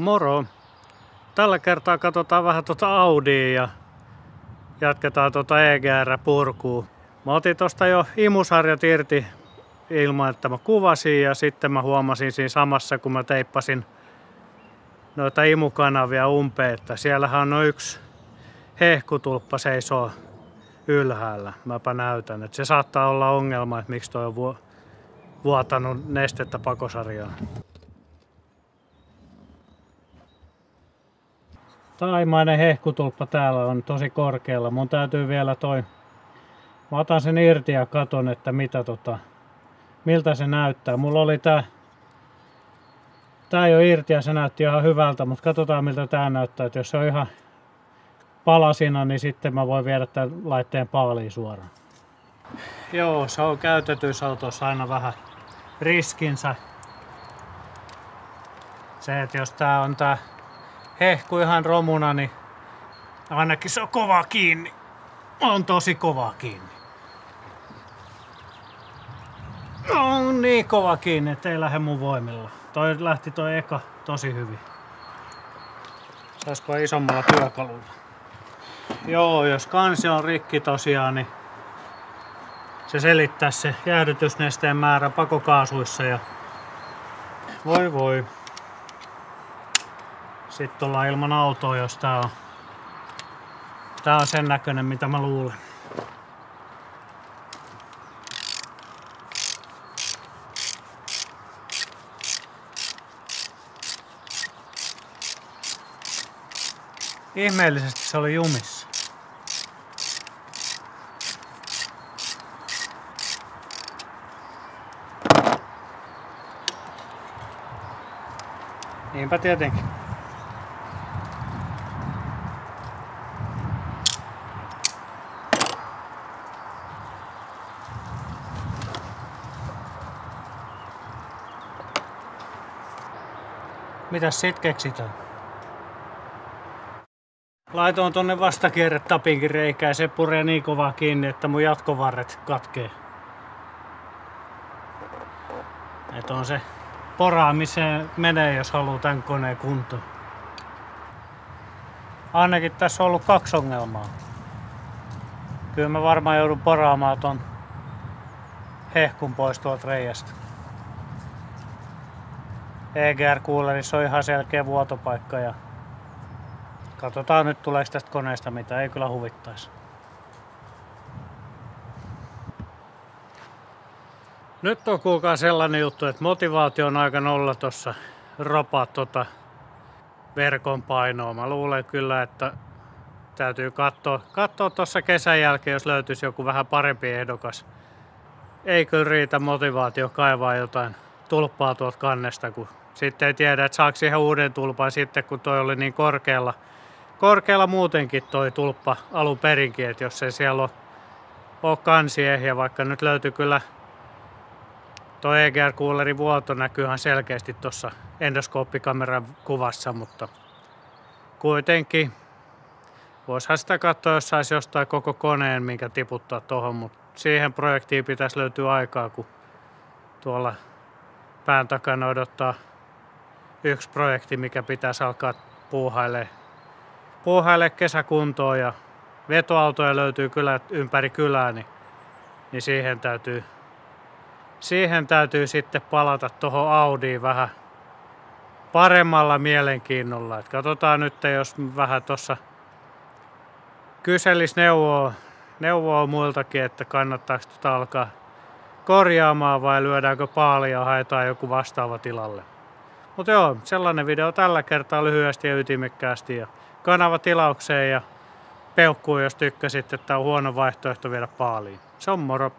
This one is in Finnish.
Moro! Tällä kertaa katsotaan vähän tuota Audia ja jatketaan tuota EGR purkuu. Mä otin tosta jo imusarjat irti ilman, että mä kuvasin ja sitten mä huomasin siinä samassa, kun mä teippasin noita imukanavia umpeen, että siellähän on yksi hehkutulppa seisoo ylhäällä. Mäpä näytän, että se saattaa olla ongelma, että miksi toi on vuotanut nestettä pakosarjaan. Taimainen hehkutulppa täällä on tosi korkealla. Mun täytyy vielä toi... Mä otan sen irti ja katon, että mitä tota... Miltä se näyttää. Mulla oli tää... Tää ei ole irti ja se näytti ihan hyvältä, mutta katsotaan miltä tää näyttää. Että jos se on ihan palasina, niin sitten mä voin viedä tämän laitteen paaliin suoraan. Joo, se on käytetyissä autossa aina vähän riskinsä. Se, että jos tää on tää hehku ihan romuna, niin ainakin se on kova kiinni. On tosi kova kiinni. On niin kova kiinni, että ei lähde mun voimilla. Toi lähti toi eka tosi hyvin. Saisiko isommalla työkalulla? Joo, jos kansi on rikki tosiaan, niin se selittää se jäähdytysnesteen määrä pakokaasuissa ja voi voi. Sitten ollaan ilman autoa, jos tää on, tää on sen näköinen, mitä mä luulen. Ihmeellisesti se oli jumissa. Niinpä tietenkin. Mitäs sit keksitään? Laitoin tonne vastakierre tapinkin reikää, se puree niin kovaa kiinni, että mun jatkovarret katkee. Et on se poraamiseen menee, jos haluaa tän koneen kuntoon. Ainakin tässä on ollut kaksi ongelmaa. Kyllä mä varmaan joudun poraamaan ton hehkun pois tuolta reijästä. EGR-kuulerissa on ihan selkeä vuotopaikka ja katsotaan nyt tuleeko tästä koneesta mitä, ei kyllä huvittaisi. Nyt on kuulkaa sellainen juttu, että motivaatio on aika nolla tuossa ropaa tota verkon painoa. Mä luulen kyllä, että täytyy katsoa, katsoa tuossa kesän jälkeen, jos löytyisi joku vähän parempi ehdokas. Ei kyllä riitä motivaatio kaivaa jotain tulppaa tuolta kannesta, kun sitten ei tiedä, että saako siihen uuden tulpan sitten, kun toi oli niin korkealla. Korkealla muutenkin toi tulppa alun perinkin, että jos ei siellä ole, ole kansiehjä, vaikka nyt löytyy kyllä Tuo EGR-kuulerin vuoto näkyyhän selkeästi tuossa endoskooppikameran kuvassa, mutta kuitenkin voisihan sitä katsoa, jos saisi jostain koko koneen, minkä tiputtaa tuohon, mutta siihen projektiin pitäisi löytyä aikaa, kun tuolla pään takana odottaa yksi projekti, mikä pitäisi alkaa puuhaille, puuhaille kesäkuntoon ja vetoautoja löytyy kyllä ympäri kylää, niin, niin siihen täytyy siihen täytyy sitten palata tuohon Audiin vähän paremmalla mielenkiinnolla. Et katsotaan nyt, jos vähän tuossa kyselis neuvoa, neuvoa muiltakin, että kannattaako tuota alkaa korjaamaan vai lyödäänkö paalia ja haetaan joku vastaava tilalle. Mutta joo, sellainen video tällä kertaa lyhyesti ja ytimekkäästi ja kanava tilaukseen ja peukkuu, jos tykkäsit, että on huono vaihtoehto viedä paaliin. Se on moro!